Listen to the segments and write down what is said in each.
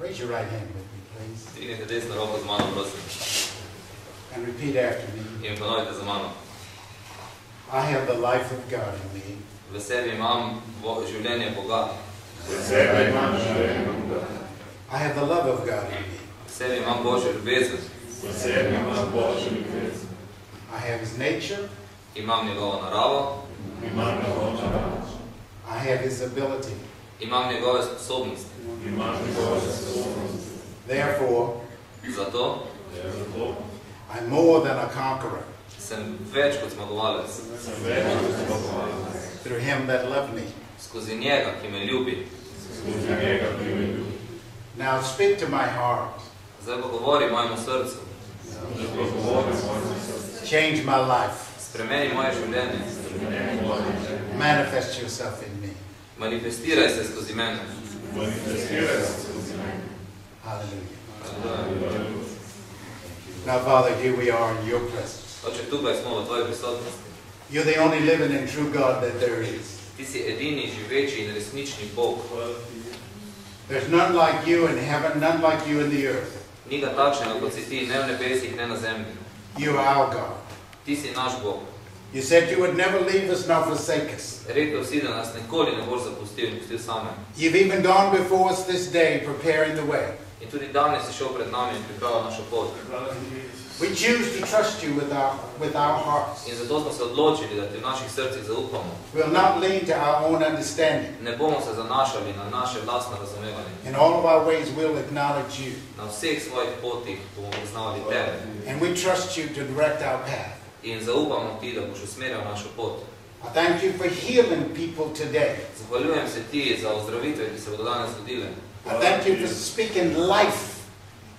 Raise your right hand with me, please, Dignite desno roko z mano, prosim. and repeat after me. In ponovite za mano. I have the life of God in me. V sebi imam vo- življenje Boga. Sebe imam življenje Boga. I have the love of God in me. V sebi imam Božjo ljubezen. V sebi imam Božjo ljubezen. I have His nature. Imam njegovo naravo. Imam njegovo naravo. I have His ability. Imam njegove sposobnosti. Imam njegove sposobnosti. Therefore, Zato Zato I'm more than a conqueror sem več kot zmagovalec. sem več kot zmagovalec. through Him that loved me. Skozi njega, ki me ljubi. Skozi njega, ki me ljubi. Now speak to my heart. Zdaj pa govori mojemu srcu. Zato govorim. Change my life. Spremeni moje življenje. Spremeni moje življenje. Manifest yourself in me. Manifestiraj se skozi mene. Manifestiraj se skozi mene. Hallelujah. Now, Father, here we are in your presence. Oče, tukaj smo v tvoji prisotnosti. You're the only living and true God that there is. Ti si edini živeči in resnični Bog. There's none like you in heaven, none like you in the earth. Ni ga takšnega, kot si ti, ne v nebesih, ne na zemlji. You are our God. Ti si naš Bog. You said you would never leave us nor forsake us. Rekel si, da nas nikoli ne boš zapustil in pustil same. You've even gone before us this day, preparing the way. In tudi danes si šel pred nami in pripravil našo pot. We choose to trust you with our, with our hearts. In zato smo se odločili, da ti v naših srcih zaupamo. We'll not lean to our own understanding. Ne bomo se zanašali na naše vlastno razumevanje. In all of our ways, we'll acknowledge you. Na vseh svojih potih bomo priznavali tebe. And we trust you to direct our path. In zaupamo ti, da boš usmerjal našo pot. I thank you for healing people today. Zahvaljujem se ti za ozdravitve, ki se bodo danes zgodile. I thank you for speaking life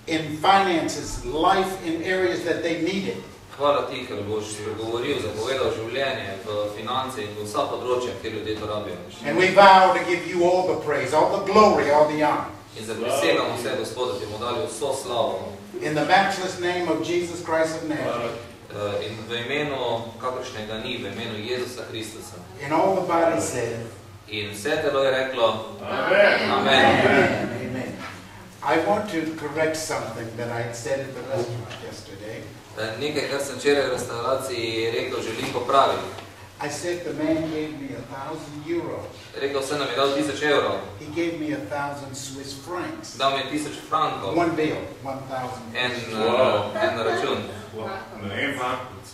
in finances, life in areas that they need it. Hvala ti, ker boš govoril, zapovedal življenje v finance in v vsa področja, kjer ljudje to rabijo. And we vow to give you all the praise, all the glory, all the honor. In zaprisegamo se, Gospod, da ti bomo dali vso slavo. In the matchless name of Jesus Christ of Nazareth. Eh, In v imenu, kakršnega ni, v imenu Jezusa Kristusa. And all the body said, In vse telo je reklo, Amen. Amen. Amen. Amen. I want to correct something that I said at the restaurant yesterday. Eh, Nekaj, kar sem včeraj v restauraciji rekel, želim popraviti. I said the man gave me a thousand euros. Rekel sem, da mi je dal tisoč evrov, He gave me a thousand Swiss francs. dal mi je tisoč frankov, One bill, one thousand. en, Wow. eh, en račun. Na en bankovec.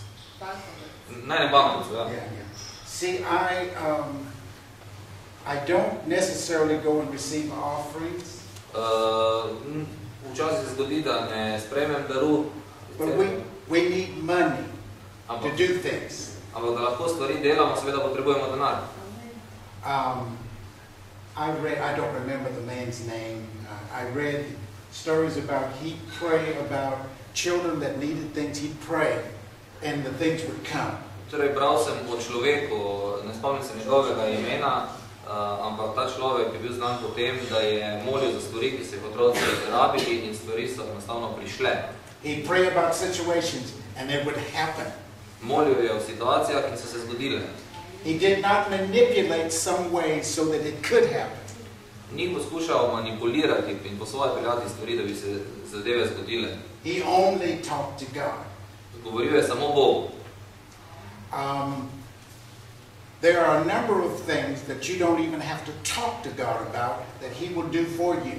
Naj ne bankovcu, ja. Yeah, yeah. See, I, um, I don't necessarily go and receive offerings, Uh, m, včasih se zgodi, da ne sprejmem daru, but we, we need money to do things. ampak da lahko stvari delamo, seveda potrebujemo denar. Um, I read, I don't remember the man's name. Uh, I read stories about he'd pray about children that needed things. He'd pray, and the things would come. Torej, bral sem o človeku, ne spomnim se njegovega imena, uh, ampak ta človek je bil znan po tem, da je molil za stvari, ki so jih otroci rabili in stvari so enostavno prišle. He'd pray about situations, and it would happen. Molil je o situacijah, ki so se zgodile. He did not manipulate some way so that it could happen. Ni poskušal manipulirati in po svoje peljati stvari, da bi se zadeve zgodile. He only talked to God. Govoril je samo Bogu. Um, there are a number of things that you don't even have to talk to God about that He will do for you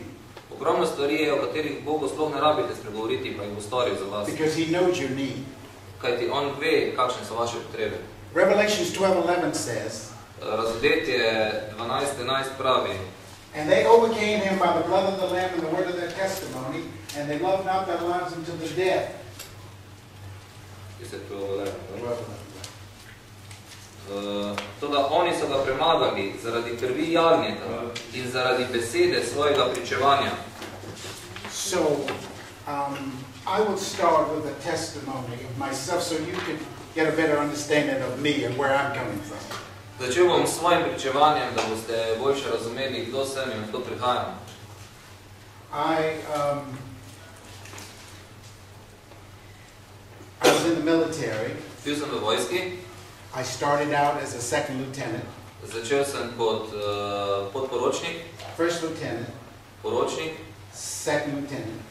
Ogromno stvari je, o katerih Bogu sploh ne rabite spregovoriti, pa jih bo storil za vas. because He knows your need. Kajti On ve, kakšne so vaše potrebe. Revelations 12:11 says, Razodetje 12.11 pravi, And they overcame him by the blood of the Lamb and the word of their testimony, and they loved not their lives unto the death. ki se to lepo. Uh, toda oni so ga premagali zaradi krvi jagnjeta in zaradi besede svojega pričevanja. So, um, I will start with a testimony of myself so you can get a better understanding of me and where I'm coming from. Začel bom s svojim pričevanjem, da boste boljše razumeli, kdo sem in kdo prihajam. I, um, was in the military. Bil sem v vojski, I started out as a second lieutenant, začel sem kot uh, podporočnik, first lieutenant, poročnik, second lieutenant,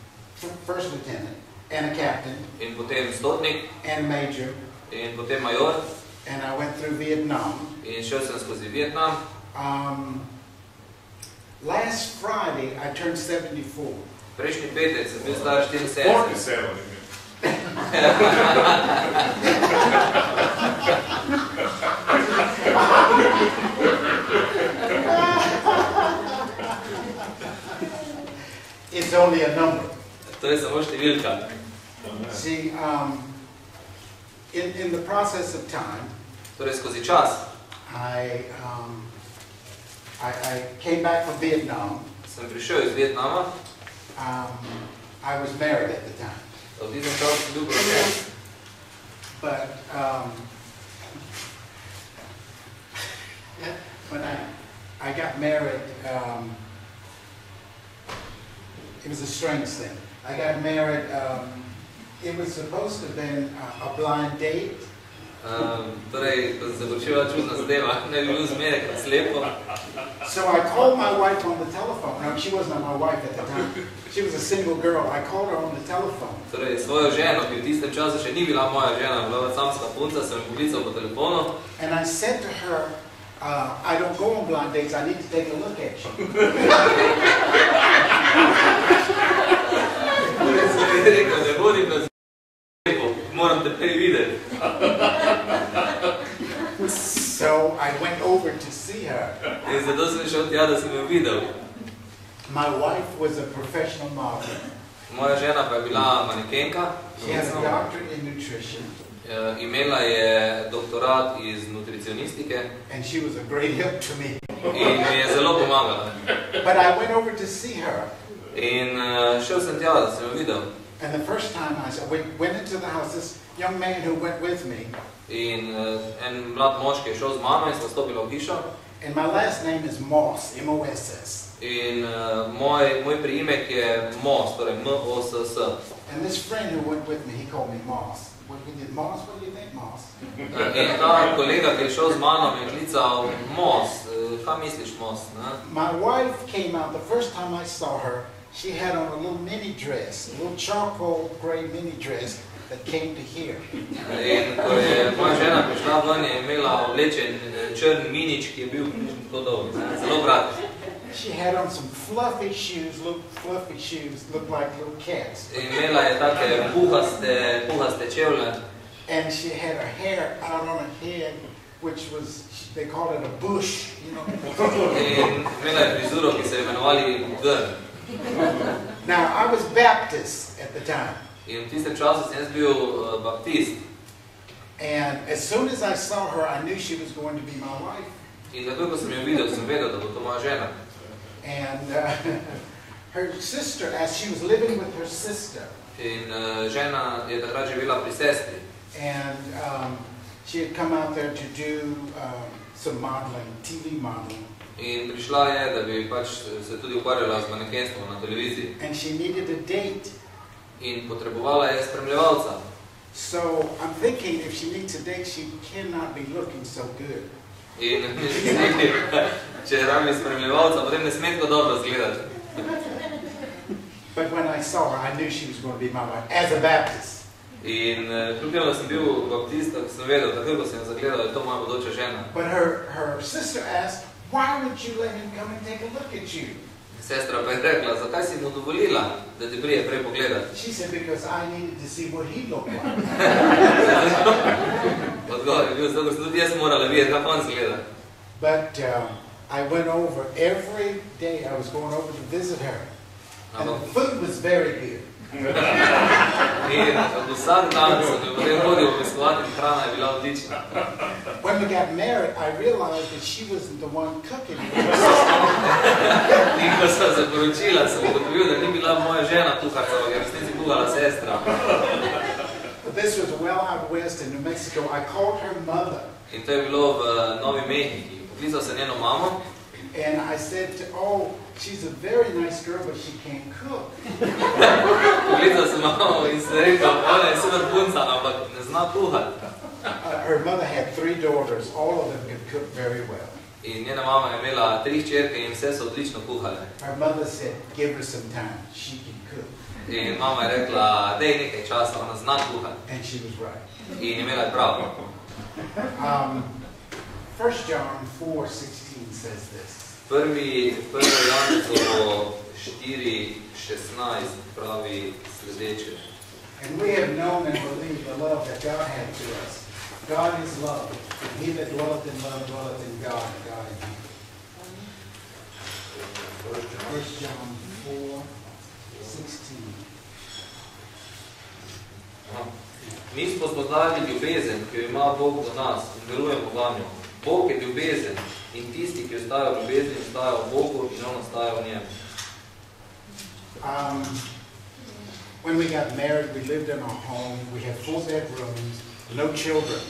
f- first lieutenant, and a captain, in potem stotnik, and major, in potem major, and I went through Vietnam. in šel sem skozi Vietnam. Um, last Friday, I turned 74. Prejšnji petek sem bil star 74. Forty seven. It's only a number. To je samo številka. See, um, in, in the process of time, Torej skozi čas I, um, I, I came back from Vietnam. sem prišel iz Vietnama, Um, I was married at the time, tistem času sem bil poročen. but um, when I, I got married, um, it was a strange thing. I got married, um, it was supposed to have been a, a blind date, Um, torej, ko se začela čudna zadeva, ne bi bil zmerek na slepo. So I called my wife on the telephone. No, she wasn't my wife at the time. She was a single girl. I called her on the telephone. Torej, svojo ženo, ki v tistem času še ni bila moja žena, bila samska punca, sem poklical po telefonu And I said to her, uh, I don't go on blind dates. I need to take a look at you. sem ji rekel, ne hodim na slepo, moram te prej videti. So I went over to see her. In zato sem šel tja, da sem jo videl. My wife was a professional model. Moja žena pa je bila manekenka, She has a doctorate in nutrition, Eh, imela je doktorat iz nutricionistike and she was a great help to me. in mi je zelo pomagala. But I went over to see her, In eh, šel sem tja, da sem jo videl. and the first time I said, we went into the house. This young man who went with me, In uh, en mlad moški je šel z mano in smo stopili v hišo. And my last name is Moss, M-O-S-S. In uh, moj, moj priimek je Mos, torej M-O-S-S. And this friend who went with me, he called me Moss. What we did, Moss? What do you think, Moss? Uh, in ta kolega, ki je šel z mano, me klical Mos. Uh, kaj misliš, Mos? Ne? My wife came out, the first time I saw her, she had on a little mini dress, a little charcoal gray mini dress that came to here. In ko je moja žena prišla ven, je imela oblečen eh, črn minič, ki je bil tako dolg, zelo kratek. She had on some fluffy shoes, look fluffy shoes, looked like little cats. Imela je take puhaste, puhaste čevlje And she had her hair out on her head, which was, they called it a bush, you know. imela je frizuro, ki se je imenovali grn. Now, I was Baptist at the time. In v tistem času sem jaz bil uh, baptist. And as soon as I saw her, I knew she was going to be my wife. In takoj, ko sem jo videl, sem vedel, da bo to moja žena. And uh, her sister, as she was living with her sister, In uh, žena je takrat živela pri sestri. and um, she had come out there to do um, some modeling, TV modeling, In prišla je, da bi pač se tudi ukvarjala z manekenstvom na televiziji. and she needed a date. In potrebovala je spremljevalca. So I'm thinking if she needs a date, she cannot be looking so good. In če rabi spremljevalca, potem ne sme tako dobro zgledati. But when I saw her, I knew she was going to be my wife as a Baptist. In uh, kljub temu, da sem bil baptist, tako sem vedel, takoj ko sem jo zagledal, da je to moja bodoča žena. But her, her sister asked, why would you let him come and take a look at you? Sestra pa je rekla, zakaj si mu dovolila, da prije prej? She said, because I needed to see what he looked like. Odgovor je bil, zato sem tudi jaz morala videti, kako on zgleda. But um, I went over every day. I was going over to visit her. And the food was very good. In vsak dan sem jo potem hodil obiskovati in hrana je bila odlična. When we got married, I realized that she wasn't the one cooking. In ko sem se poročila, sem ugotovil, da ni bila moja žena kuharca, ampak je v resnici kuhala sestra. But this was well out west in New Mexico. I called her mother In to je bilo v Novi Mehiki. Poklical sem njeno mamo and I said, to, "Oh, she's a very nice girl, but she can't cook." Poklical sem mamo in ona je super punca, ampak ne zna kuhati. Uh, her mother had three daughters. All of them could cook very well. In njena mama je imela tri hčerke in vse so odlično kuhale. Her mother said, give her some time. She can cook. In mama je rekla, dej nekaj časa, ona zna kuhati. And she was right. In imela je prav. Um, 1 John 4, 16 says this. Prvi, prvi Janko 4, 16 pravi sledeče. And we have known and believed the love that God had to us. God is love. And he that dwelleth in love dwelleth in God, and God in him. 1 John 4, 16. Aha. Mi smo spoznali ljubezen, ki jo ima Bog do nas in delujemo vanjo. Bog je ljubezen in tisti, ki ostaja v ljubezni, ostaja v Bogu in on ostaja v njem. Um, when we got married, we lived in our home. We had four bedrooms, no children.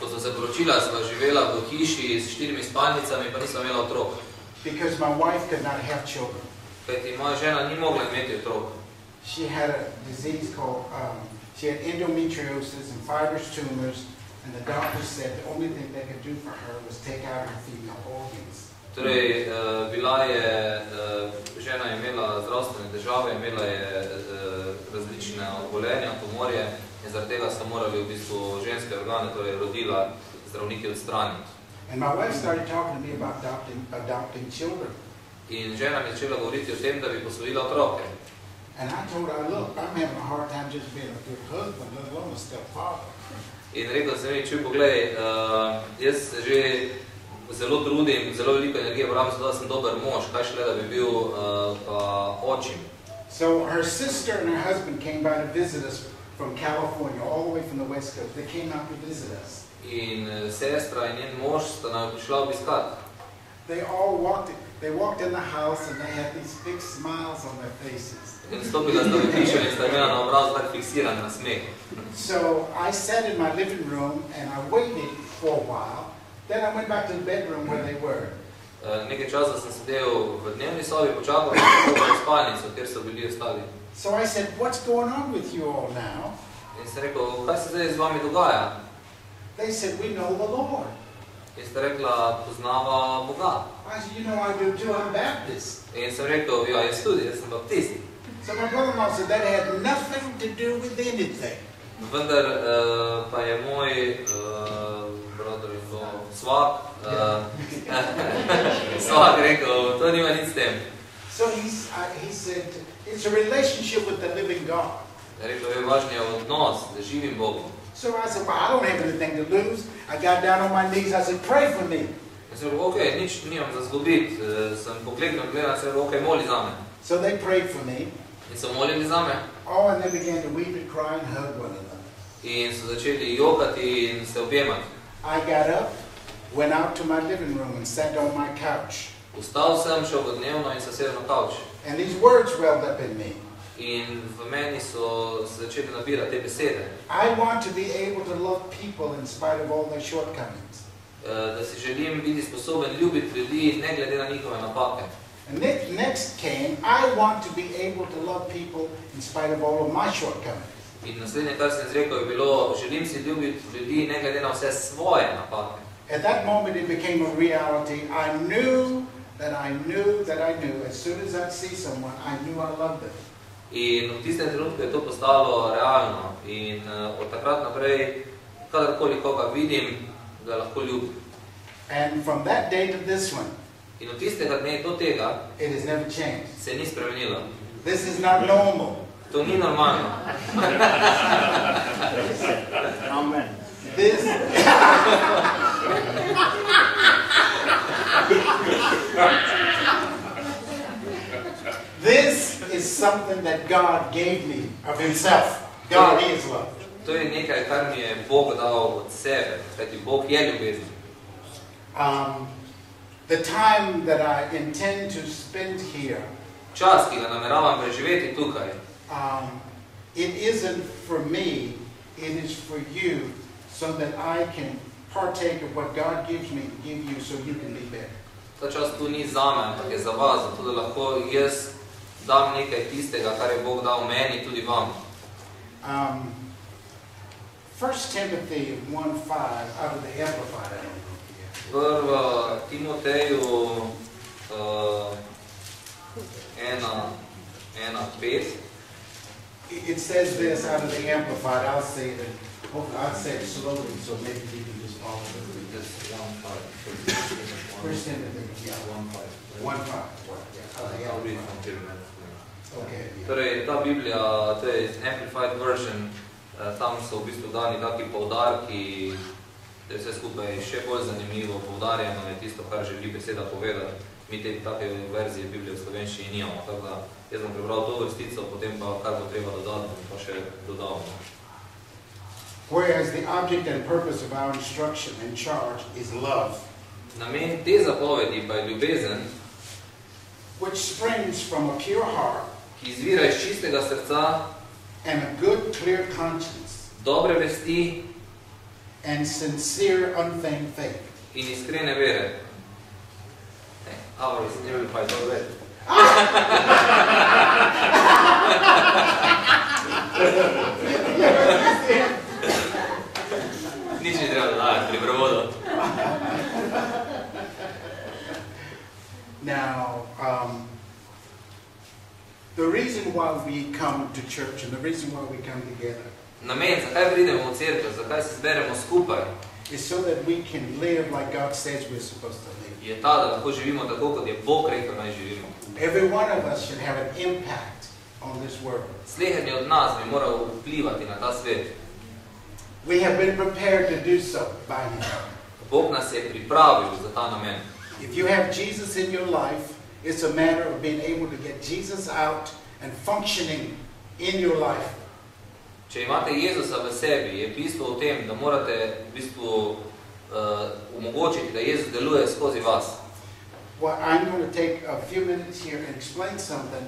Ko sem se poročila, sva živela v hiši s štirimi spalnicami, pa nisem imela otrok. Because my wife could not have children. Kajti moja žena ni mogla imeti otrok. She had a disease called, um, she had endometriosis and fibrous tumors, and the doctor said the only thing they could do for her was take out her female organs. Torej, eh, bila je, eh, žena je imela zdravstvene težave, imela je eh, različne obolenja, tumorje in zaradi tega so morali v bistvu ženske organe, torej rodila zdravniki odstraniti. And my wife started talking to me about adopting, adopting children. In žena mi je začela govoriti o tem, da bi posvojila otroke. And I told her, look, I'm having a hard time just being a good husband, let alone a stepfather. In rekel sem ji, čuj, poglej, uh, jaz že zelo trudim, zelo veliko energije pravim, zato da sem dober mož, kaj šele, da bi bil uh, pa očim. So her sister and her husband came by to visit us from California, all the way from the West Coast. They came out to visit us. In eh, sestra in njen mož sta nam prišla obiskat. They all walked, they walked in the house and they had these big smiles on their faces. In stopila sta v hišo in sta imela na obrazu tak fiksiran nasmeh. So I sat in my living room and I waited for a while. Then I went back to the bedroom where they were. Eh, Nekaj časa sem sedel v dnevni sobi, počakal sem v spalnico, kjer so bili ostali. So I said, what's going on with you all now? In sem rekel, kaj se zdaj z vami dogaja? They said, we know the Lord. In sta rekla, poznava Boga. I said, you know I do too, I'm Baptist. In sem rekel, ja, jaz tudi, jaz sem baptist. So my brother-in-law said that had nothing to do with anything. Vendar uh, pa je moj uh, brother in law svak, uh, svak rekel, to nima nič s tem. So he's, I, he said, it's a relationship with the living God. Rekel je, važen je odnos, da živim Bogom. So I said, well, I don't have anything to lose. I got down on my knees. I said, pray for me. Sem rekel, ok, nič nimam za zgubiti, uh, sem pokleknil, gledal, sem rekel, ok, moli za me. So they prayed for me. In so molili za. Oh, and they began to weep and cry and hug one another. In so začeli jokati in se objemati. I got up, went out to my living room and sat on my couch. Vstal sem, šel v dnevno in se sedel na kavč. And these words welled up in me. In v meni so se začeli nabirati te besede, I want to be able to love people in spite of all their shortcomings. eh, da si želim biti sposoben ljubiti ljudi, ne glede na njihove napake. And next, next came, I want to be able to love people in spite of all of my shortcomings. In naslednje, kar sem izrekel, je bilo, želim si ljubiti ljudi, ne glede na vse svoje napake. At that moment, it became a reality. I knew that I knew that I knew. As soon as I'd see someone, I knew I loved them. In v tistem trenutku je to postalo realno. In uh, od takrat naprej, kadarkoli koga vidim, ga lahko ljubim. And from that day to this one, In od tistega dne do tega it has never changed. se ni spremenilo. This is not normal. To ni normalno. Amen. This. this is something that God gave me of Himself. God is love. To je nekaj, kar mi je Bog dal od sebe, kajti Bog je ljubezen. Um, the time that I intend to spend here, Čas, ki ga nameravam preživeti tukaj, um, it isn't for me, it is for you, so that I can partake of what God gives me to give you so you can be better. ta čas tu ni zame, ampak je za vas, zato da lahko jaz dam nekaj tistega, kar je Bog dal meni, tudi vam. Um, 1 Timothy 1 5 out of the Amplified, I don't know Prva Timoteju uh, ena, ena, pet. It says this out of the Amplified, I'll say it, hope- I'll say it slowly, so maybe you can just follow it. Just one five. First Timothy, yeah, One five. one five, one, yeah. Oh, yeah, I'll read from. Pyramid. Okay, yeah. Torej, ta Biblija, to je Amplified version, eh, tam so v bistvu dani taki poudarki, da je vse skupaj še bolj zanimivo, poudarjeno je tisto, kar želi beseda povedati. Mi te take verzije Biblije v slovenščini nimamo, tako da jaz bom prebral to vrstico, potem pa kar bo treba dodati, pa še dodal. no. Whereas the object and purpose of our instruction and charge is love, Namen te zapovedi pa je ljubezen, which springs from a pure heart ki izvira iz čistega srca, and a good, clear conscience dobre vesti and sincere, unfeigned faith. in iskrene vere. Ne, Ours, Amplified version. Nič ni treba dodajati pri prevodu. Now, um, the reason why we come to church and the reason why we come together Namen, zakaj pridemo v cerkev, zakaj se zberemo skupaj, is so that we can live like God says we're supposed to live. je ta, da lahko živimo tako, kot je Bog rekel, naj živimo. Every one of us should have an impact on this world. Sleherni od nas bi moral vplivati na ta svet. We have been prepared to do so by Him. Bog nas je pripravil za ta namen. If you have Jesus in your life, it's a matter of being able to get Jesus out and functioning in your life. Če imate Jezusa v sebi, je bistvo v tem, da morate v bistvu uh, omogočiti, da Jezus deluje skozi vas. Well, I'm going to take a few minutes here and explain something.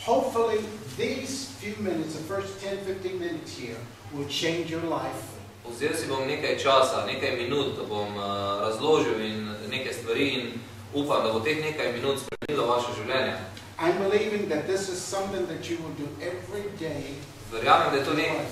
Hopefully, these few minutes, the first 10, 15 minutes here, will change your life. Vzel si bom nekaj časa, nekaj minut, da bom uh, razložil in nekaj stvari in upam, da bo teh nekaj minut spremenilo vaše življenje. I'm believing that this is something that you will do every day. Verjamem, da je to nekaj,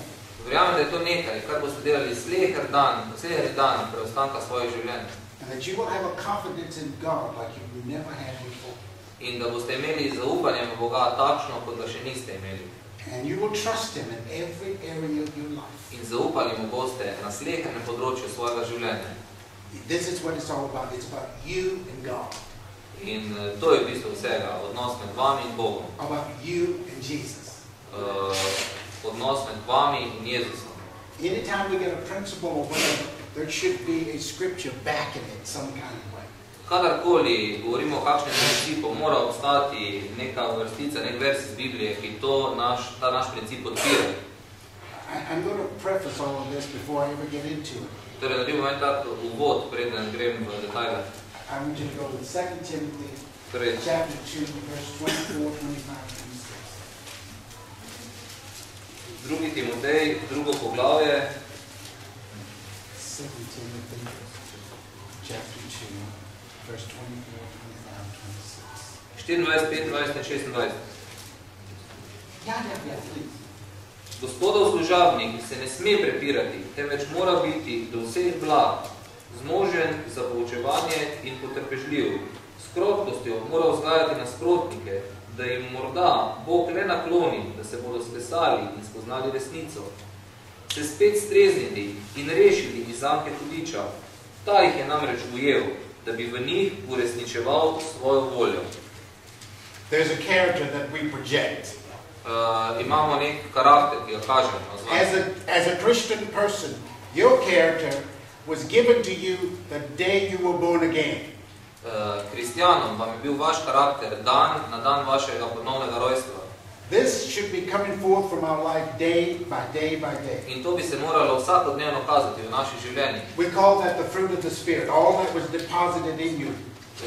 verjamem, da je to nekaj, kar boste delali sleher dan, sleher dan preostanka svojih življenj. And that you will have a confidence in God like you've never had before. In da boste imeli zaupanje v Boga takšno, kot ga še niste imeli. And you will trust Him in every area of your life. In zaupali mu boste na slehernem področju svojega življenja. This is what it's all about. It's about you and God, In eh, to je v bistvu vsega, odnos med vami in Bogom. about you and Jesus. Uh, odnos med vami in Jezusom. Anytime we get a principle or whatever, there should be a scripture backing it some kind of way. Kadarkoli govorimo o kakšnem principu, mora obstati neka vrstica, nek vers iz Biblije, ki to naš, ta naš princip podpira. I'm going to preface all of this before I ever get into it. Torej, naredimo en tak uvod, preden grem v detajle. I want you to go to 2 Timothy Torej, chapter 2, verse 24, 25, 26. drugi Timotej, drugo poglavje, 2 Timothy chapter 2, verse 24, 25, 24, 25 in 26. 26. Yeah, yeah, yeah, please. Gospodov služabnik se ne sme prepirati, temveč mora biti do vseh blag, zmožen za poučevanje in potrpežljiv. S krotkostjo mora vzgajati nasprotnike, da jim morda Bog le nakloni, da se bodo splesali in spoznali resnico. Se spet strezniti in rešiti iz zamke hudiča. Ta jih je namreč ujel, da bi v njih uresničeval svojo voljo. There's a character that we project. Uh, imamo nek karakter, ki ga kažemo. As a, as a Christian person, your character was given to you the day you were born again. Uh, kristjanom vam je bil vaš karakter dan na dan vašega ponovnega rojstva. This should be coming forth from our life day by day by day. In to bi se moralo vsakodnevno kazati v naših življenjih. We call that the fruit of the Spirit, all that was deposited in you.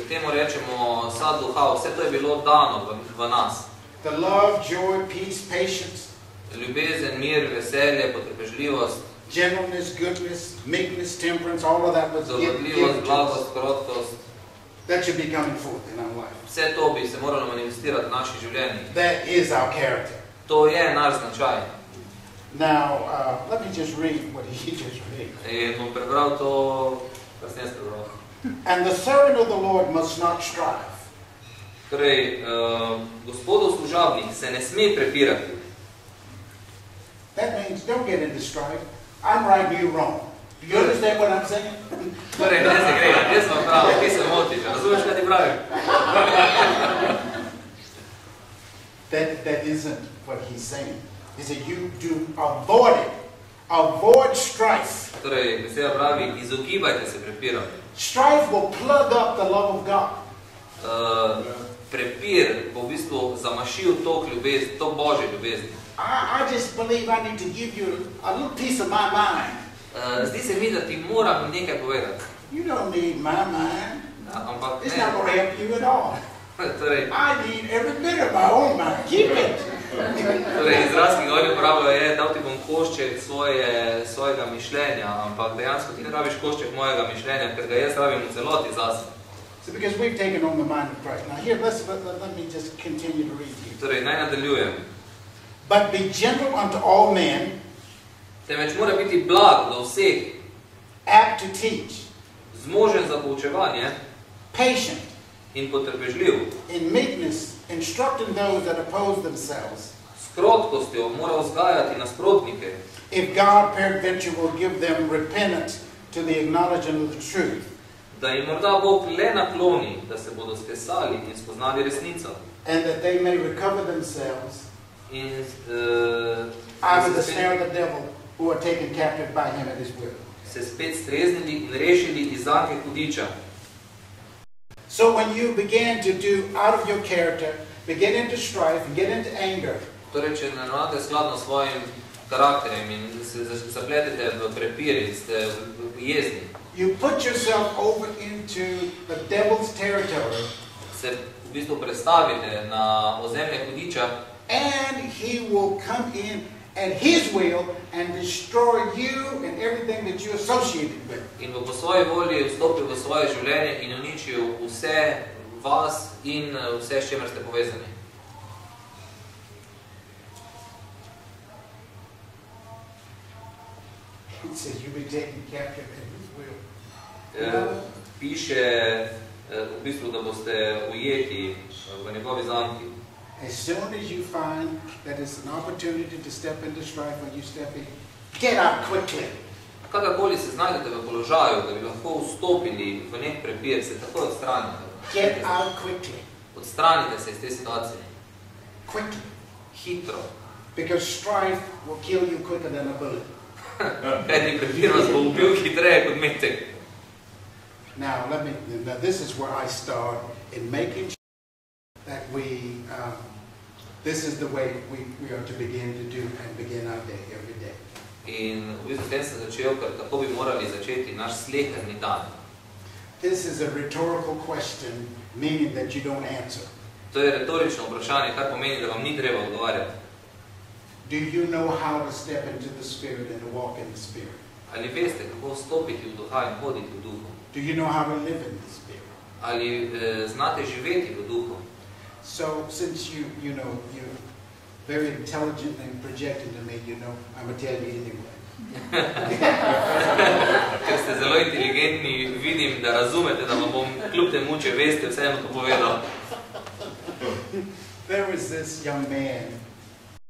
Temu rečemo sad duha, vse to je bilo dano v, v nas. The love, joy, peace, patience, Ljubezen, mir, veselje, potrpežljivost, gentleness, goodness, meekness, temperance, all of that was given, zavodljivost, us. blagost, krotkost. That should be coming forth in our life. Vse to bi se moralo manifestirati v naših življenjih. That is our character. To je naš značaj. Now, uh, let me just read what he just read. In bom prebral to, kar sem jaz prebral. And the servant of the Lord must not strive. Torej, uh, gospodov služabnik se ne sme prepirati. That means don't get into strife. I'm right, you wrong. You understand what I'm saying? Torej, ne se gre, jaz sem prav, ti se motiš, razumeš, kaj ti pravim? That, that isn't what he's saying. He said, you do avoid it. Avoid strife. Torej, beseda pravi, izogibajte se prepiram. Strife will plug up the love of God. Uh, prepir bo v bistvu zamašil tok ljubezni, tok Božje ljubezni. I, I just believe I need to give you a little piece of my mind. Uh, zdi se mi, da ti moram nekaj povedati. You don't need my mind. Ja, ampak It's not ne. going to help you at all. Torej, I need every bit of my own mind. Keep it. torej, izraz, ki ga oni uporabljajo, je, dal ti bom košček svoje, svojega mišljenja, ampak dejansko ti ne rabiš košček mojega mišljenja, ker ga jaz rabim v celoti zase. So because we've taken on the mind of Christ. Now here, let's, let, let me just continue to read here. Torej, naj nadaljujem. But be gentle unto all men, Temveč mora biti blag do vseh, apt to teach, zmožen za poučevanje. Patient, in potrpežljiv. in meekness, instructing those that oppose themselves. S krotkostjo mora vzgajati nasprotnike, If God peradventure will give them repentance to the acknowledgement of the truth, da jim morda Bog le nakloni, da se bodo skesali in spoznali resnico. And that they may recover themselves. In uh, out of the snare of the devil who are taken captive by him at his will. se spet streznili in rešili iz zanke hudiča. So when you begin to do out of your character, begin into strife, and get into anger, Torej, če ne ravnate skladno s svojim karakterjem in se za- zapletete v prepir in ste jezni, you put yourself over into the devil's territory, se v bistvu predstavite na ozemlje hudiča and he will come in at his will and destroy you and everything that you associated with. in bo po svoji volji vstopil v svoje življenje in uničil vse vas in eh, vse, s čemer ste povezani. He says you'll be taken captive at his will. Eh, Piše eh, v bistvu, da boste ujeti v njegovi zanki. As soon as you find that it's an opportunity to step into strife when you step in, get out quickly. Kadarkoli se znajdete v položaju, da bi lahko vstopili v nek prepir, se takoj odstranite. Get out quickly. Odstranite se iz te situacije. Quickly. Hitro. Because strife will kill you quicker than a bullet. Kajti prepir vas bo ubil hitreje kot metek. Now, let me, now this is where I start in making sure that we, um, this is the way we, we are to begin to do and begin our day, every day. In v bistvu s tem sem začel, ker tako bi morali začeti naš sleherni dan. This is a rhetorical question, meaning that you don't answer. To je retorično vprašanje, kar pomeni, da vam ni treba odgovarjati. Do you know how to step into the Spirit and to walk in the Spirit? Ali veste, kako vstopiti v duha in hoditi v duhu? Do you know how to live in the Spirit? Ali eh, znate živeti v duhu? So, since you, you know, you're very intelligent and projecting to me, you know, I'm going to tell you anyway. Ker ste zelo inteligentni, vidim, da razumete, da vam bom kljub temu, če veste, vseeno to povedal. There was this young man,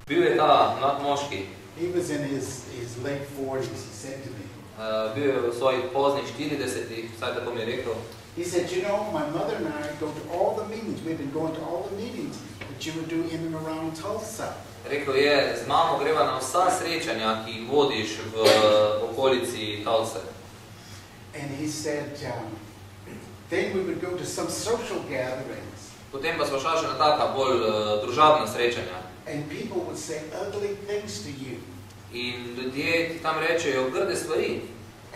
Bil je ta mlad moški, he was in his, his late 40s, he said to me, eh, bil je v svojih poznih 40-ih, vsaj tako mi je rekel. He said, you know, my mother and I go to all the meetings, we've been going to all the meetings that you would do in and around Tulsa. Rekel je, z mamo greva na vsa srečanja, ki jih vodiš v okolici Tulse. And he said, um, then we would go to some social gatherings, Potem pa smo šla še na taka bolj uh, družabna srečanja. and people would say ugly things to you. In ljudje ti tam rečejo grde stvari.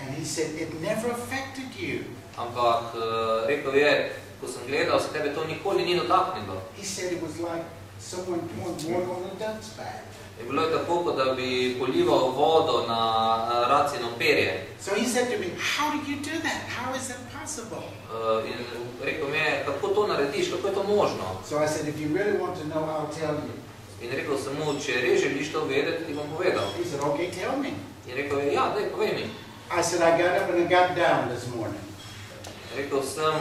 And he said, it never affected you. Ampak uh, rekel je, ko sem gledal, se tebe to nikoli ni dotaknilo. He said it was like someone pouring water on a duck's back. Je bilo je tako, kot da bi polival vodo na racino perje. So he said to me, how do you do that? How is that possible? Uh, in rekel mi je, kako to narediš, kako je to možno. So I said, if you really want to know, I'll tell you. In rekel sem mu, če res želiš to vedeti, ti bom povedal. He said, okay, tell me. In rekel je, ja, daj, povej mi. I said, I got up and I got down this morning. Rekel sem,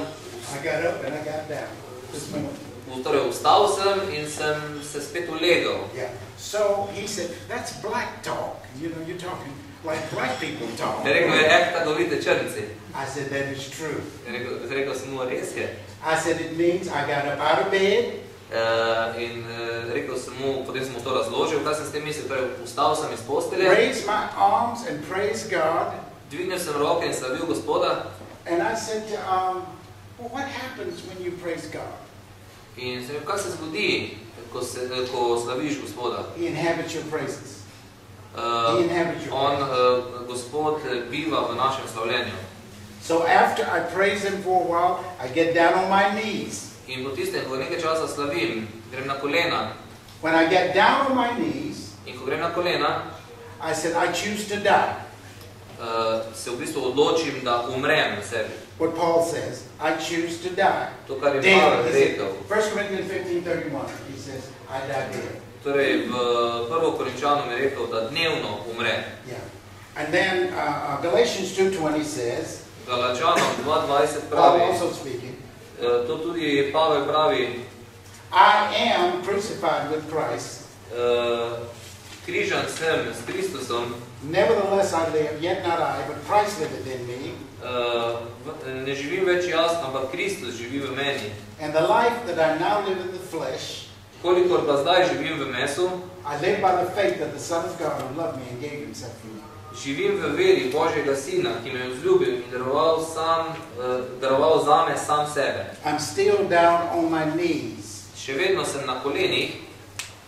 I got up and I got down. This morning. torej vstal sem in sem se spet ulegel. Yeah. So he said, that's black talk. You know, you're talking like black people talk. Rekel, je ek, tako vidite črnci. I said, that is true. Rekel, rekel sem mu, res je. I said, it means I got up out of bed, Uh, in uh, rekel sem mu, potem sem mu to razložil, kaj sem s tem mislil. Torej, vstal sem iz postelje, raised my arms and praised God. dvignil sem roke in slavil Gospoda And I said to um, well, what happens when you praise God? in sem kaj se zgodi, ko, se, ko slaviš Gospoda. He inhabits your praises. He Uh, inhabits your on, praises. uh, Gospod eh, biva v našem slavljenju. So after I praise Him for a while, I get down on my knees. In po tistem, ko nekaj časa slavim, grem na kolena. When I get down on my knees, In ko grem na kolena, I said, I choose to die. Uh, se v bistvu odločim, da umrem sebi. What Paul says, I choose to die. To, kar je Pavel rekel. 1 Corinthians 15, 31, he says, I die dead. Torej, v prvo Korinčanom je rekel, da dnevno umre. Yeah. And then uh, uh, Galatians 2.20 says, Galačanom 2.20 Paul pravi, also speaking, eh, to tudi Pavel pravi, I am crucified with Christ. eh, križan sem s Kristusom, Nevertheless I live, yet not I, but Christ liveth in me. v- ne živim več jaz, ampak Kristus živi v meni. And the life that I now live in the flesh, Kolikor pa zdaj živim v mesu, I live by the faith of the Son of God who loved me and gave himself for me. živim v veri Božjega Sina, ki me je vzljubil in daroval, sam, eh, daroval zame sam sebe. I'm still down on my knees. Še vedno sem na kolenih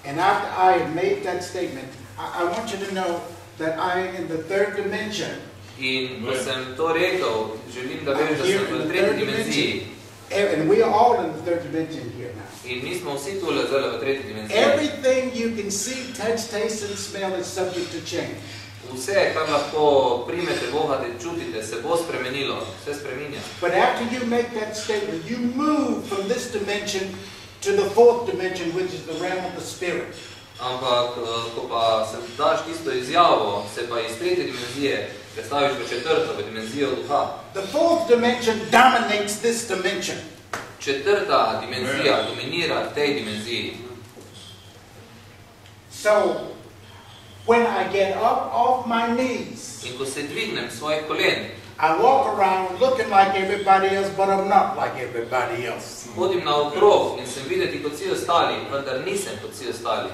And after I had made that statement, I, I want you to know that I am in the third dimension. in ko sem to rekel, želim, da veš, da sem v tretji dimenziji. And we are all in the third dimension here now. In mi smo vsi tule zdaj v tretji dimenziji. Everything you can see, touch, taste, and smell is subject to change. Vse, kar lahko primete, vohate, čutite, se bo spremenilo, vse spreminja. But after you make that statement, you move from this dimension to the fourth dimension, which is the realm of the spirit. Ampak, eh, ko pa se daš tisto izjavo, se pa iz tretje dimenzije predstaviš v četrto, v dimenzijo duha. The fourth dimension dominates this dimension. Četrta dimenzija dominira tej dimenziji. So, when I get up off my knees, In ko se dvignem svojih kolen, I walk around looking like everybody else, but I'm not like everybody else. hodim na okrog in sem videti kot vsi ostali, vendar nisem kot vsi ostali.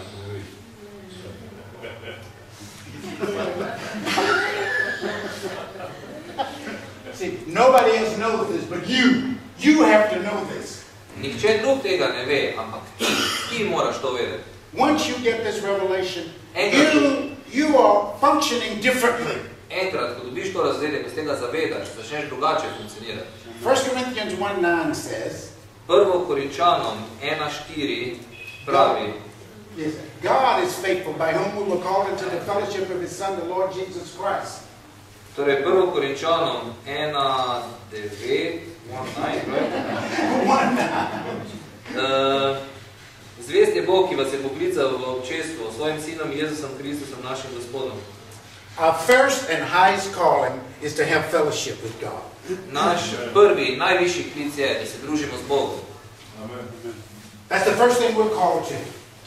See, nobody else knows this, but you, you have to know this. Nihče drug tega ne ve, ampak ti, ti moraš to vedeti. Once you get this revelation, Enkrat, you, you are functioning differently. enkrat, ko dobiš to razredek, ko se tega zavedaš, začneš drugače funkcionirati. 1 Corinthians 1 9 says, Prvo Korinčanom 1.4 pravi, Yes, God is faithful by whom we were called into the fellowship of his Son, the Lord Jesus Christ. torej prvo Korinčanom 1.9, 1.9, One Uh, zvest je Bog, ki vas je poklical v občestvo, svojim sinom Jezusom Kristusom, našim gospodom. Our first and highest calling is to have fellowship with God. Naš prvi, najvišji klic je, da se družimo z Bogom. Amen. That's the first thing we're called to.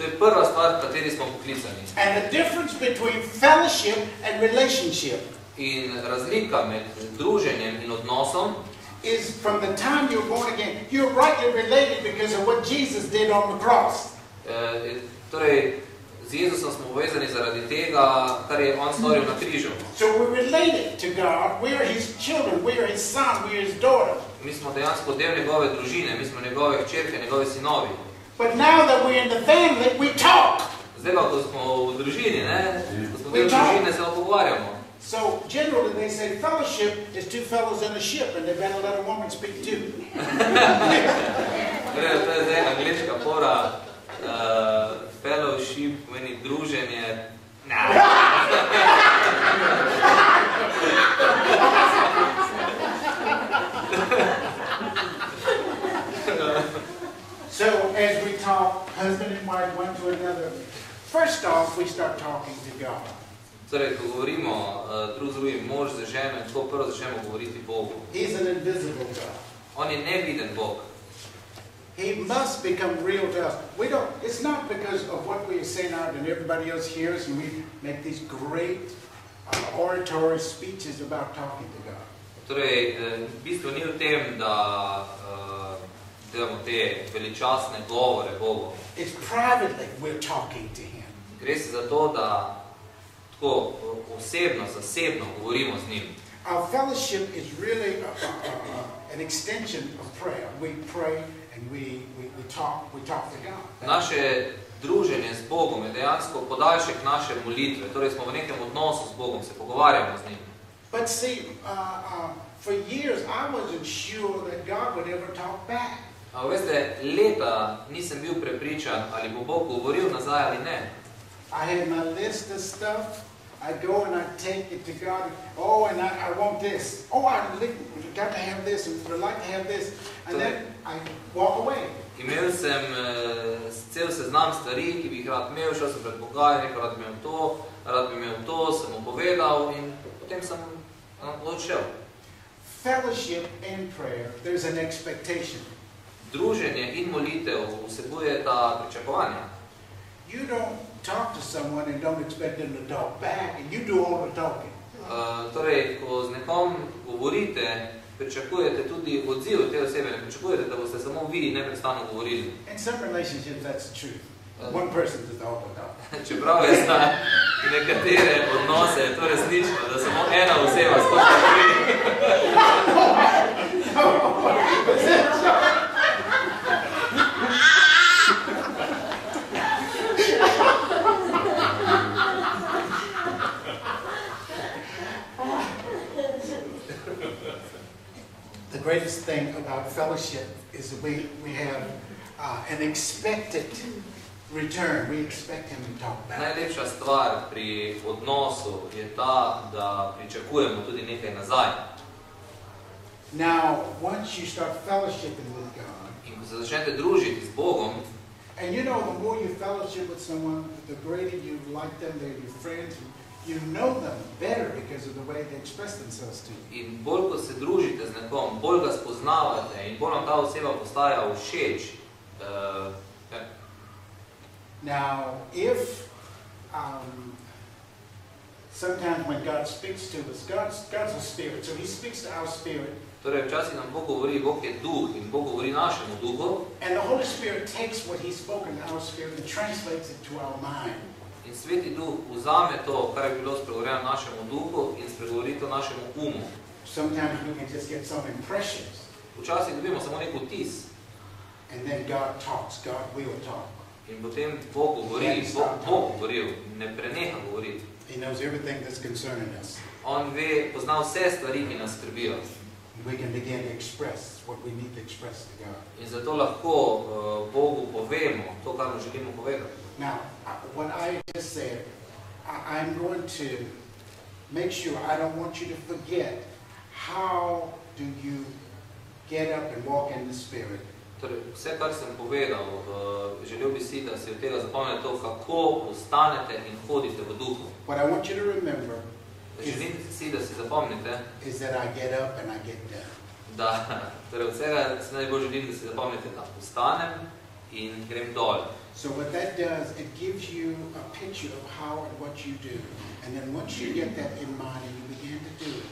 To je prva stvar, kateri smo poklicani. And the difference between fellowship and relationship In razlika med druženjem in odnosom is from the time you're born again, you're rightly related because of what Jesus did on the cross. eh, torej, z Jezusom smo povezani zaradi tega, kar je On storil na križu. So we're related to God. We are his children. We are his son. We are his daughter. Mi smo dejansko del njegove družine, mi smo njegove hčerke, njegovi sinovi. But now that we're in the family, we talk. Zdaj pa, ko smo v družini, ne, ko smo del družine, se pogovarjamo. So generally they say fellowship is two fellows in a ship and they better let a woman speak too. Torej, to je zdaj angliška fora, uh, fellowship pomeni druženje. Nah. So as we talk, husband and wife one to another, first off we start talking to God. Torej, govorimo uh, drug z drugim, mož za ženo, in tako prvo začnemo govoriti Bogu. He's an invisible God. On je neviden Bog. He must become real to us. We don't, it's not because of what we say now out and everybody else hears and we make these great uh, oratory speeches about talking to God. Torej, eh, v bistvu ni v tem, da delamo te veličasne govore Bogu. It's privately we're talking to Him. Gre se za to, da tako eh, osebno, zasebno govorimo z njim. Our fellowship is really a, a, a, an extension of prayer. We pray and we, we, we talk we talk to God. Naše druženje z Bogom je dejansko podaljšek naše molitve, torej smo v nekem odnosu z Bogom, se pogovarjamo z njim. But see, uh, uh, for years I wasn't sure that God would ever talk back. A veste, leta nisem bil prepričan, ali bo Bog govoril nazaj ali ne. I had my list of stuff. I go and I take it to God. Oh, and I, I want this. Oh, I li- got to have this and would like to have this. And then I walk away. Imel sem uh, cel seznam stvari, ki bi jih rad imel, šel sem pred Boga in rekel, rad bi imel to, rad bi imel to, sem mu povedal in potem sem uh, odšel. Fellowship and prayer, there's an expectation. Druženje in molitev vsebuje ta pričakovanja. You don't talk to someone and don't expect them to talk back, and you do all the talking. Uh, torej, ko z nekom govorite, pričakujete tudi odziv te osebe, ne pričakujete, da boste samo vi neprestano govorili. In some relationships, that's the truth. One person does all the talking. Čeprav je za nekatere odnose je to resnično, da samo ena oseba skozi govori. greatest thing about fellowship is that we, we have uh, an expected return. We expect him to talk back. Najlepša stvar pri odnosu je ta, da pričakujemo tudi nekaj nazaj. Now, once you start fellowshipping with God, In ko se začnete družiti z Bogom, and you know, the more you fellowship with someone, the greater you like them, they're your friends, you know them better because of the way they express themselves to you. in bolj ko se družite z nekom, bolj ga spoznavate in bolj vam ta oseba postaja všeč, uh, ja, Now, if um, sometimes when God speaks to us, God's, God's a spirit, so he speaks to our spirit, torej včasih nam Bog govori, Bog je duh in Bog govori našemu duhu and the Holy Spirit takes what he's spoken to our spirit and translates it to our mind. In Sveti duh vzame to, kar je bilo spregovorjeno našemu duhu in spregovori to našemu umu. Sometimes we can just get some impressions, Včasih dobimo samo nek vtis and then God talks, God will talk. in potem Bog govori, Bog bo govoril, ne preneha govoriti. He knows everything that's concerning us. On ve, pozna vse stvari, ki nas skrbijo. We can begin to express what we need to express to God. In zato lahko uh, Bogu povemo to, kar mu želimo povedati. Now, what I just said, I, I'm going to make sure I don't want you to forget how do you get up and walk in the Spirit. Torej, vse, kar sem povedal, uh, želel bi si, da si od tega zapomnite to, kako ostanete in hodite v duhu. What I want you to remember Želim si, da si zapomnite, is that I get up and I get down. da torej od vsega si najbolj želim, da si zapomnite, da vstanem in grem dol. So what that does, it gives you a picture of how and what you do. And then once you get that in mind and you begin to do it,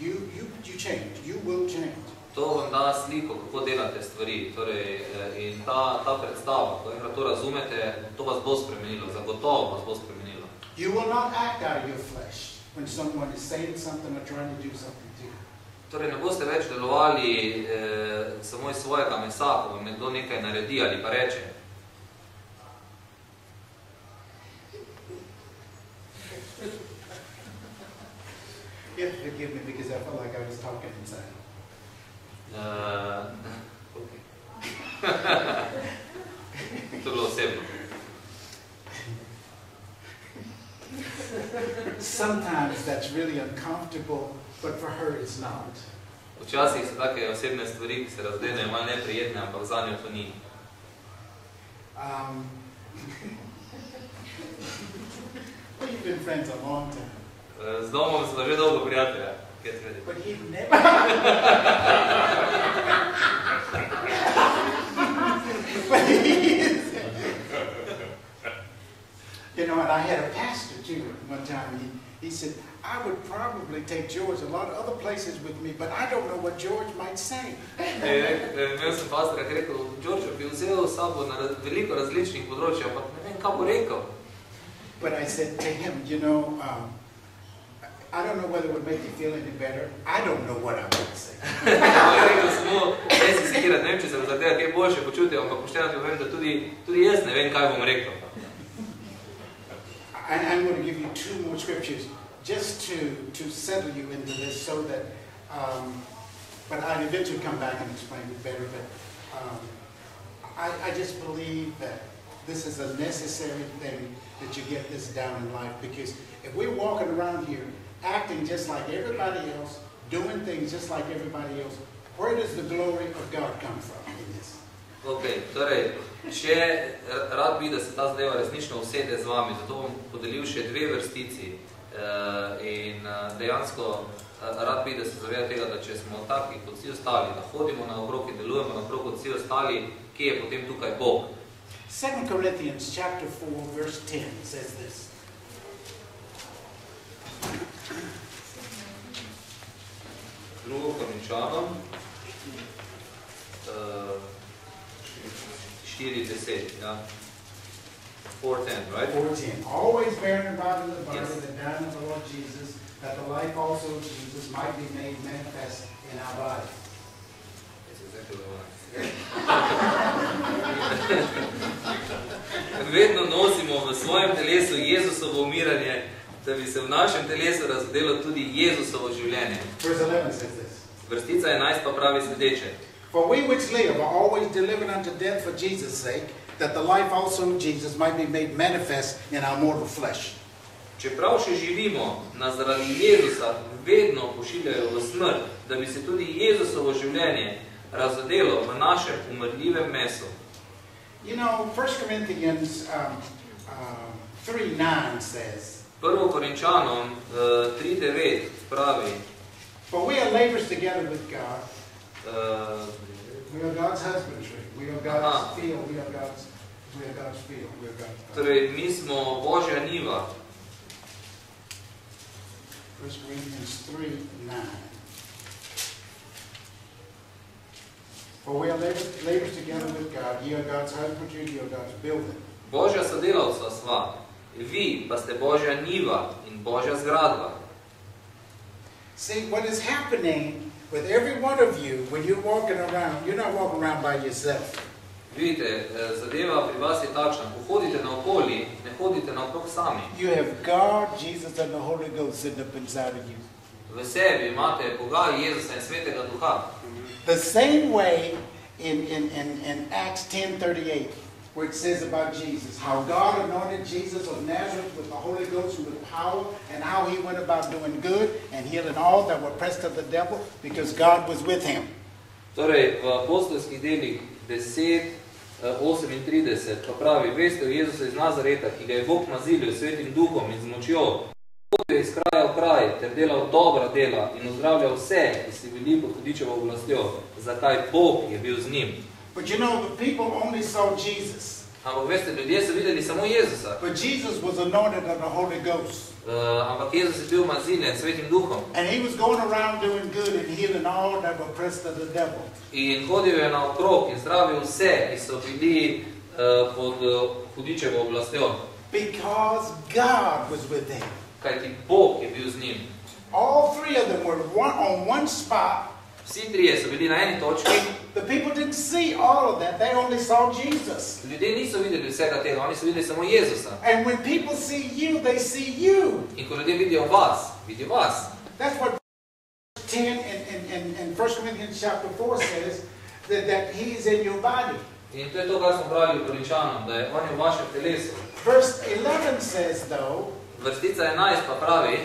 you, you, you change. You will change. To vam da sliko, kako delate stvari. Torej, eh, in ta, ta predstava, ko enkrat to razumete, to vas bo spremenilo, zagotovo vas bo spremenilo. You will not act out of your flesh when someone is saying something or trying to do something to you. Torej, ne boste več delovali eh, samo iz svojega mesa, ko vam nekdo nekaj naredi ali pa reče. You have to forgive me because I felt like I was talking inside. Uh, okay. to bilo osebno. Sometimes that's really uncomfortable, but for her it's not. Včasih so take osebne stvari, ki se razgledajo malo neprijetne, ampak za njo to ni. Um, we've been friends a long time. Eh, z domom smo že dolgo prijatelja. Get ready. But he never... but he You know, and I had a pastor too one time. He, he said, I would probably take George a lot of other places with me, but I don't know what George might say. E, e, Imel sem pastora, ki je rekel, Đorđo bi vzel s sabo na veliko različnih področjih, ampak ne vem, kaj bo rekel. But I said to him, you know, um, I don't know whether it would make you feel any better. I don't know what I would say. Ampak je rekel samo, ne si sekirati, ne vem, če se bo zaradi tega kaj boljše počutil, ampak pošteno ti povem, da tudi, tudi jaz ne vem, kaj bom rekel. I'm going to give you two more scriptures just to, to settle you into this so that, um, but I'd eventually come back and explain it better. But um, I, I just believe that this is a necessary thing that you get this down in life because if we're walking around here acting just like everybody else, doing things just like everybody else, where does the glory of God come from in this? Ok, torej, če rad bi, da se ta zadeva resnično usede z vami, zato bom podelil še dve vrstici uh, in uh, dejansko rad bi, da se zaveda tega, da če smo taki kot vsi ostali, da hodimo na okrog in delujemo na okrog kot vsi ostali, kje je potem tukaj Bog? 2 Corinthians chapter 4 verse 10 says this. Drugo Korinčanom, uh, 4.10, ja. 4.10, right? 4:10. Always bearing in mind the body Yes. the dying of the Lord Jesus, that the life also of Jesus might be made manifest in our body. That's exactly what I want. Vedno nosimo v svojem telesu Jezusovo umiranje, da bi se v našem telesu razdelilo tudi Jezusovo življenje. Verse 11 says this. Vrstica 11 pa pravi sledeče. For we which live are always delivered unto death for Jesus' sake, that the life also of Jesus might be made manifest in our mortal flesh. Čeprav še živimo, nas zaradi Jezusa vedno pošiljajo v smrt, da bi se tudi Jezusovo življenje razodelo v našem umrljivem mesu. You know, 1 Corinthians um, um, 3 9 says, Prvo Korinčanom uh, 3.9 pravi, For we are laborers together with God. Uh, We are God's husbandry. We are Aha. God's field. We are God's, we are God's field. We are God's torej mi smo Božja niva, 1 Corinthians 3 9. For we are labors, labors together with God. Ye are God's husbandry, ye are God's building. Božja sodelavca sva, vi pa ste Božja niva in Božja zgradba. See, what is happening with every one of you when you're walking around, you're not walking around by yourself. Vidite, eh, zadeva pri vas je takšna, ko hodite naokoli, ne hodite naokrog sami. You have God, Jesus, and the Holy Ghost sitting up inside of you. V sebi imate Boga, Jezusa in Svetega Duha. The same way in, in, in, in Acts 10.38, where it says about Jesus, how God anointed Jesus of Nazareth with the Holy Ghost and with power, and how he went about doing good and healing all that were oppressed of the devil, because God was with him. Torej, v apostolskih delih 10, eh, 38, pa pravi, veste o Jezusa iz Nazareta, ki ga je Bog nazilil svetim duhom in z močjo, hodil je iz kraja v kraj, ter delal dobra dela in ozdravljal vse, ki si bili pod hudičevo oblastjo, zakaj Bog je bil z njim. But you know, the people only saw Jesus. Ampak veste, ljudje so videli samo Jezusa, But Jesus was anointed of the Holy Ghost. uh, ampak Jezus je bil maziljen s svetim duhom And he was going around doing good and healing all that were oppressed of the devil. in hodil je naokrog in zdravil vse, ki so bili uh, pod uh, hudičevo oblastjo, Because God was with him. kajti Bog je bil z njim. All three of them were one, on one spot. Vsi trije so bili na eni točki, The people didn't see all of that. They only saw Jesus. ljudje niso videli vsega tega, oni so videli samo Jezusa. And when people see you, they see you. In ko ljudje vidijo vas, vidijo vas. That's what 10 and, and, and, and 1 Corinthians chapter 4 says, that, that he is in your body. In to je to, kar smo brali v Korinčanom, da je on je v vašem telesu. Verse 11 says, though, Vrstica 11 pa pravi,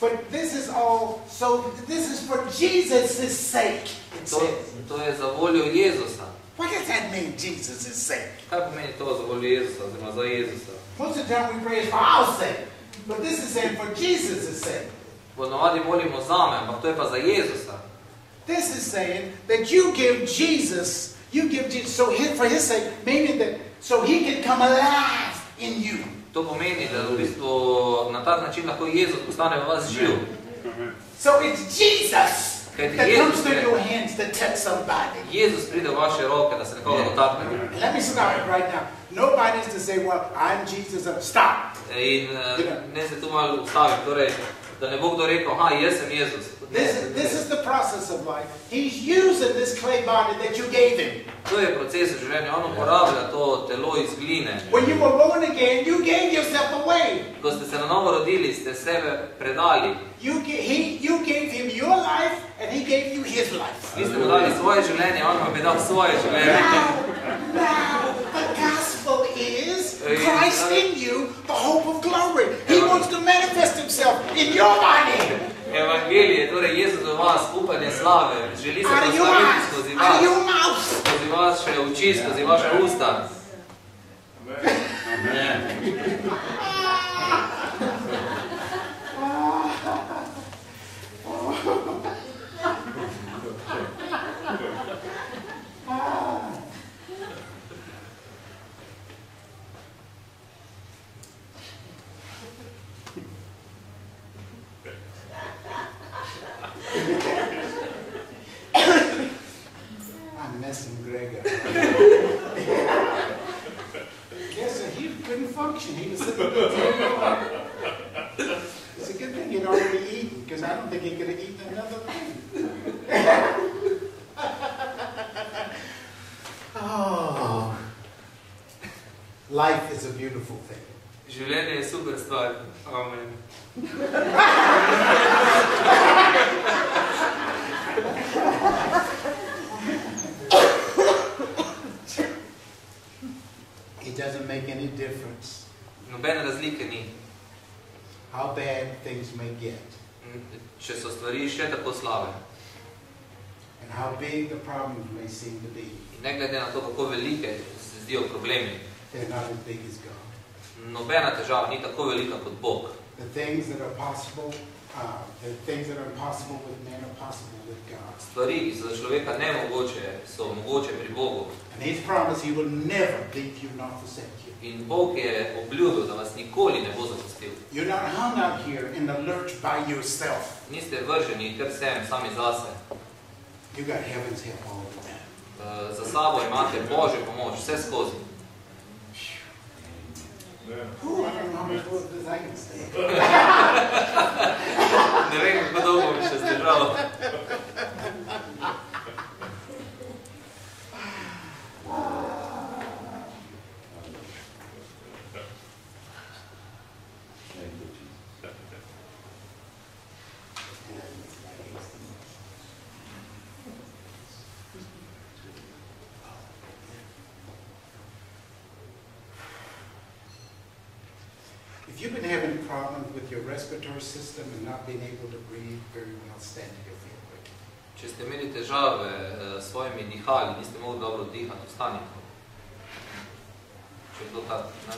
but this is all, so this is for Jesus' sake, it to, says. to je za voljo Jezusa. What does that mean, Jesus' sake? Kaj pomeni to za voljo Jezusa, oziroma za Jezusa? Most of the time we pray is for our sake, but this is saying for Jesus' sake. Ponovadi molimo zame, ampak to je pa za Jezusa. This is saying that you give Jesus You give Jesus, so his, for his sake, maybe that, so he can come alive in you. To pomeni, da v bistvu na tak način lahko Jezus postane v vas živ. So it's Jesus that comes through your hands to touch somebody. Jezus pride v vaše roke, da se nekoga dotakne. Let me stop it right now. Nobody needs to say, well, I'm Jesus. Uh, Stop. In eh, ne se tu malo ustavim, torej, da ne bo kdo rekel, aha, jaz sem Jezus. This is, this is the process of life. He's using this clay body that you gave him. To je proces v življenju, on uporablja to telo iz gline. When you were born again, you gave yourself away. Ko ste se na novo rodili, ste sebe predali. You, ga- he, you gave him your life, and he gave you his life. Vi ste mu dali svoje življenje, on vam je dal svoje življenje. Now, now, Christ in you, the hope of glory. He wants to manifest himself in your body, Evangelije, torej Jezus v vas, upanje slave, želi se proslaviti eyes, skozi vas, your mouth. skozi vaše oči, skozi vaše usta. I'm messing Greg up. yes, sir, he couldn't function. He was sitting at the table. It's a good thing he'd already eaten, because I don't think he could have eaten another thing. oh. Life is a beautiful thing. Življenje je super stvar. Amen. It doesn't make any difference Nobene razlike ni. how bad things may get Če so stvari še tako slabe. and how big the problems may seem to be. In ne glede na to, kako velike se zdijo problemi, They're not as big as God. nobena težava ni tako velika kot Bog. The things that are possible, uh, the things that are impossible with man are possible with God. Stvari, ki so za človeka nemogoče, so mogoče pri Bogu. And He's promised He will never leave you nor forsake you. In Bog je obljubil, da vas nikoli ne bo zapustil. You're not hung out here in the lurch by yourself. Niste vrženi kar sem, sami zase. You got heaven's help all the time. Eh, Za sabo imate Božjo pomoč, vse skozi. Ooh, I don't know how much more of this I can stay. Ne vem, kako dolgo bi še zdržal. If you've been having problems with your respiratory system and not being able to breathe very well, stand to your feet quickly. Če ste imeli težave eh, s svojimi dihali, niste mogli dobro dihati, vstanite. Če kdo tak, ne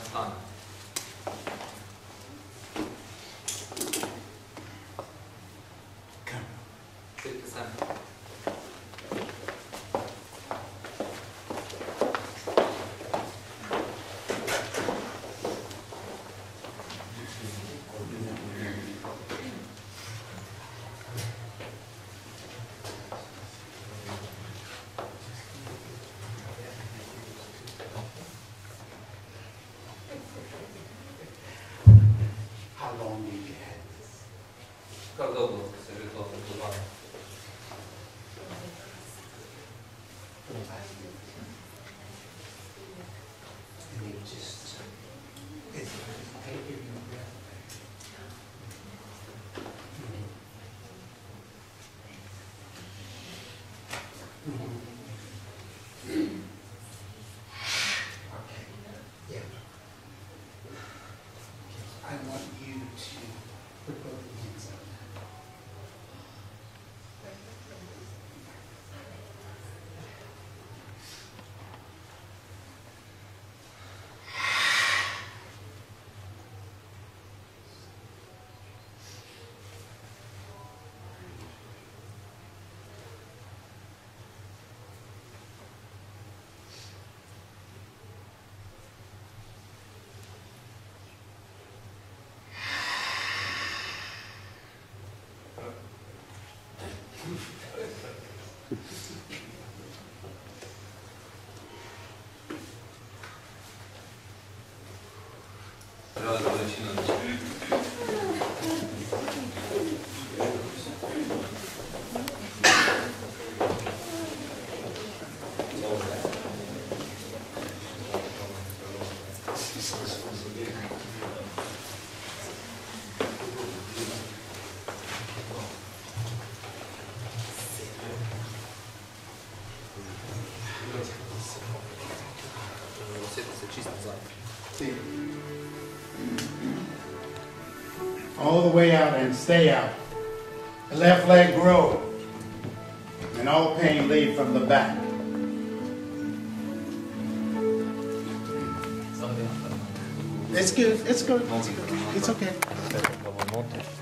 들어가서 넣으시면 way out and stay out. The left leg grow. And all pain leave from the back. It's good. It's good. It's, good. it's okay.